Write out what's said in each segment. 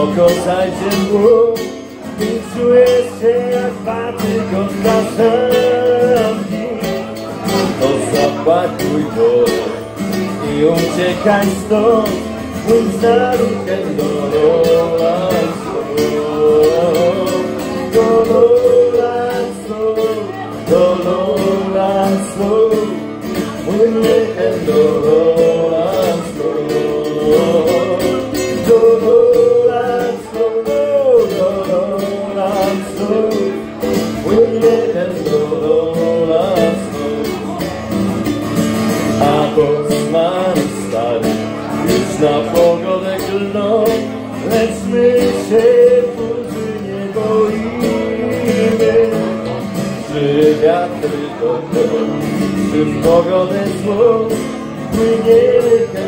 Oh, cause I just grew into a shared fabric of nostalgia Tô só e onde é um checa estou Um o que não rola. Na pogodę klną Lecz my się burzy nie boimy Czy wiatry dotkną, czy w pogodę złą Płyniemy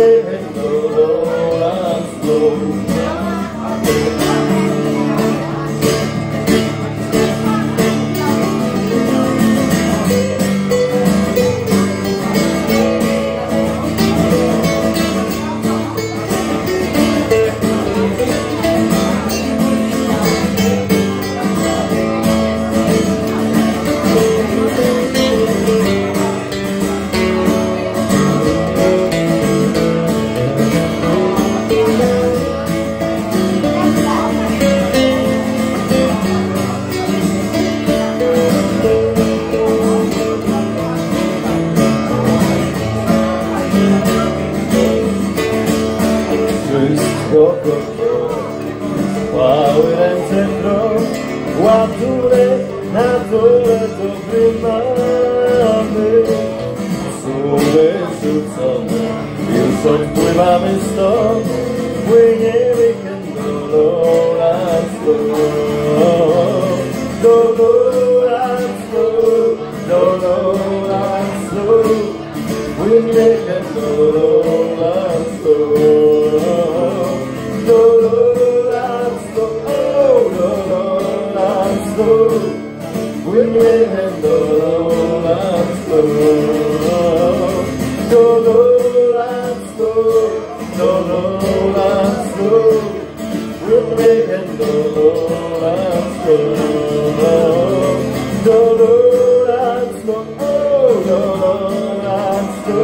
Spirit mały ręce krok, ładunek na dole dobry mamy. Sumy rzucone, już odpływamy stąd, płyniemy do lasu. Do Do lasu, do lasu, płyniemy do lasu. Do lasu, o, do lasu,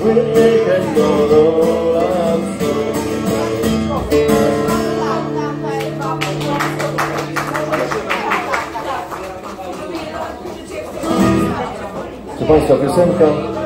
płyniemy do lasu. Proszę Państwa, piosenka